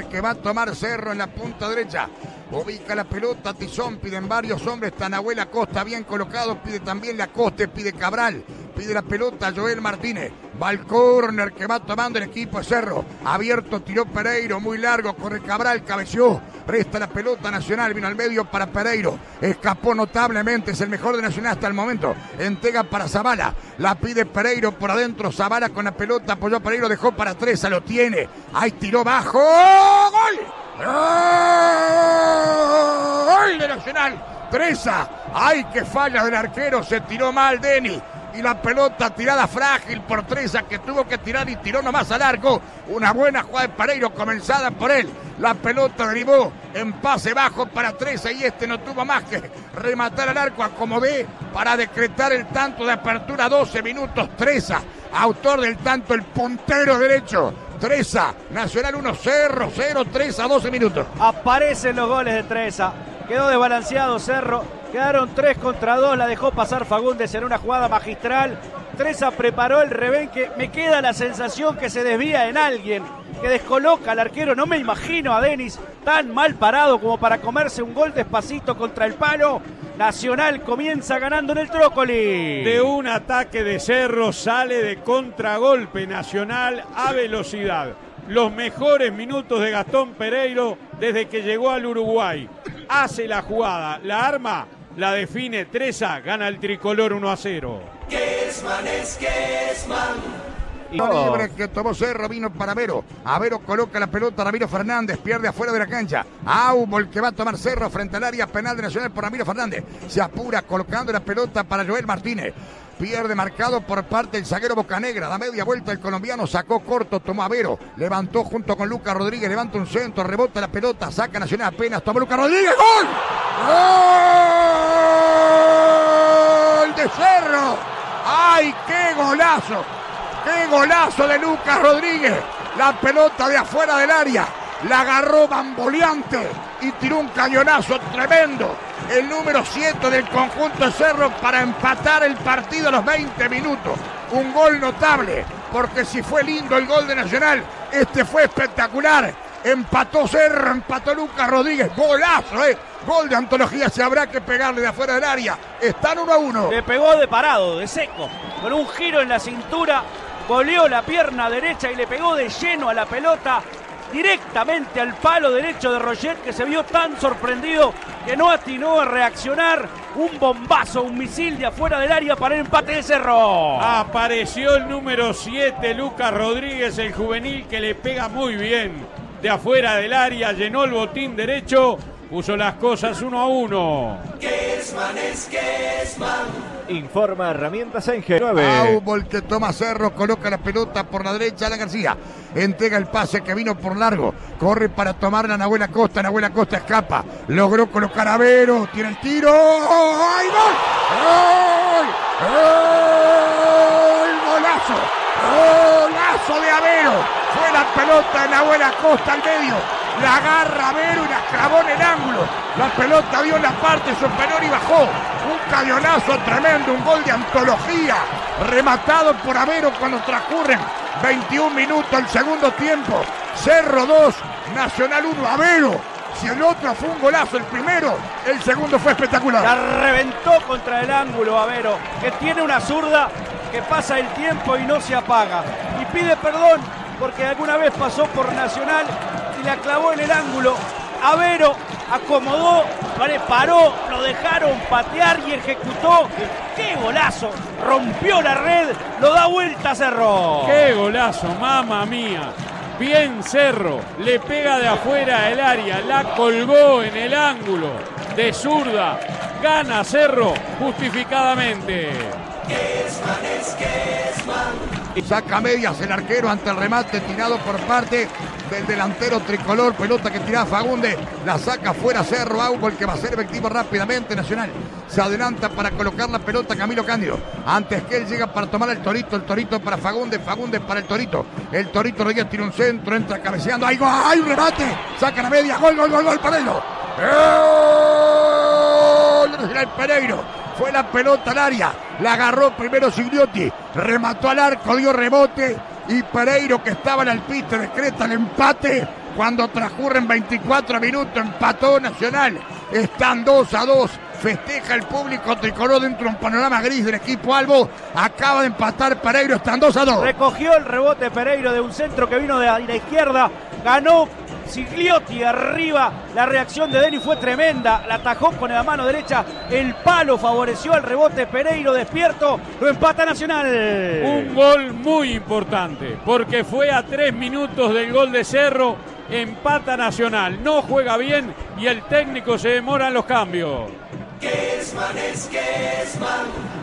que va a tomar Cerro en la punta derecha. Ubica la pelota, Tizón, piden varios hombres, Tanahuela Costa bien colocado, pide también la Costa, pide Cabral, pide la pelota Joel Martínez. Va al córner que va tomando el equipo de Cerro. Abierto, tiró Pereiro, muy largo, corre Cabral, cabeció. Resta la pelota Nacional, vino al medio para Pereiro. Escapó notablemente, es el mejor de Nacional hasta el momento. Entrega para Zavala, la pide Pereiro por adentro. Zavala con la pelota, apoyó a Pereiro, dejó para Treza, lo tiene. Ahí tiró bajo. ¡Gol! ¡Gol de Nacional! Treza. ¡Ay, qué falla del arquero! Se tiró mal Denny y la pelota tirada frágil por Treza que tuvo que tirar y tiró nomás al arco. Una buena jugada de Pereiro comenzada por él. La pelota derivó en pase bajo para Treza y este no tuvo más que rematar al arco a ve para decretar el tanto de apertura 12 minutos. Treza, autor del tanto, el puntero derecho. Treza, Nacional 1, 0, 0, Treza, 12 minutos. Aparecen los goles de Treza. Quedó desbalanceado Cerro Quedaron tres contra dos, la dejó pasar Fagundes en una jugada magistral. Treza preparó el rebenque. Me queda la sensación que se desvía en alguien, que descoloca al arquero. No me imagino a Denis tan mal parado como para comerse un gol despacito contra el palo. Nacional comienza ganando en el Trócoli. De un ataque de cerro sale de contragolpe Nacional a velocidad. Los mejores minutos de Gastón Pereiro desde que llegó al Uruguay. Hace la jugada, la arma la define Treza, gana el tricolor 1 a 0. Kesman es Kesman. Libre que tomó Cerro, vino para Vero. Avero coloca la pelota, Ramiro Fernández pierde afuera de la cancha. Aubol que va a tomar Cerro frente al área penal de Nacional por Ramiro Fernández. Se apura colocando la pelota para Joel Martínez. Pierde marcado por parte del zaguero Bocanegra. Da media vuelta el colombiano, sacó corto, tomó a Vero. Levantó junto con Lucas Rodríguez, levanta un centro, rebota la pelota, saca Nacional apenas, toma Lucas Rodríguez. ¡Gol! ¡Gol de Cerro! ¡Ay, qué golazo! ¡Qué golazo de Lucas Rodríguez! La pelota de afuera del área. La agarró bamboleante y tiró un cañonazo tremendo. El número 7 del conjunto Cerro para empatar el partido a los 20 minutos. Un gol notable, porque si fue lindo el gol de Nacional, este fue espectacular. Empató Cerro, empató Lucas Rodríguez. Golazo, ¿eh? Gol de antología, se habrá que pegarle de afuera del área. Están uno a uno. Le pegó de parado, de seco, con un giro en la cintura goleó la pierna derecha y le pegó de lleno a la pelota directamente al palo derecho de Roger que se vio tan sorprendido que no atinó a reaccionar. Un bombazo, un misil de afuera del área para el empate de Cerro. Apareció el número 7, Lucas Rodríguez, el juvenil que le pega muy bien de afuera del área, llenó el botín derecho puso las cosas uno a uno. Kesman es Kesman. Informa Herramientas Enge 9. Aubol que toma Cerro, coloca la pelota por la derecha a la García. Entrega el pase que vino por largo. Corre para tomar la Nahuela Costa. Nahuela Costa escapa. Logró colocar a Vero. Tiene el tiro. ¡Ay, gol! ¡Gol! ¡Gol! ¡Golazo! ¡Golazo de Avero! Fue la pelota de Nahuela Costa al medio la agarra Vero y la clavó en el ángulo. La pelota dio en la parte superior y bajó. Un cañonazo tremendo, un gol de antología. Rematado por Avero cuando transcurren 21 minutos el segundo tiempo. Cerro 2, Nacional 1, Avero. Si el otro fue un golazo, el primero, el segundo fue espectacular. La reventó contra el ángulo Avero, que tiene una zurda que pasa el tiempo y no se apaga. Y pide perdón porque alguna vez pasó por Nacional la clavó en el ángulo. Avero acomodó, paró, lo dejaron patear y ejecutó. ¡Qué golazo! Rompió la red, lo da vuelta Cerro. ¡Qué golazo, mamá mía! Bien Cerro, le pega de afuera el área, la colgó en el ángulo de zurda. Gana Cerro justificadamente. Saca medias el arquero ante el remate tirado por parte del delantero tricolor. Pelota que tira Fagunde. La saca fuera Cerro el que va a ser efectivo rápidamente. Nacional se adelanta para colocar la pelota Camilo Cándido. Antes que él llega para tomar el torito. El torito para Fagunde. Fagunde para el torito. El torito Rodríguez tira un centro. Entra cabeceando. ¡Hay, ¡Hay un remate! Saca la media. Gol, gol, gol, gol, Pereiro. ¡Gol! Pereiro fue la pelota al área. La agarró primero Sigliotti. Remató al arco, dio rebote. Y Pereiro, que estaba en el piste, decreta el empate. Cuando transcurren 24 minutos, empató Nacional. Están 2 a 2. Festeja el público tricolor dentro de un panorama gris del equipo Albo. Acaba de empatar Pereiro, están 2 a 2. Recogió el rebote Pereiro de un centro que vino de la izquierda. Ganó Sigliotti arriba. La reacción de Deni fue tremenda. La atajó con la mano derecha. El palo favoreció al rebote Pereiro despierto. Lo empata Nacional. Un gol muy importante porque fue a tres minutos del gol de Cerro. Empata Nacional. No juega bien y el técnico se demora en los cambios. Kesman es Kesman.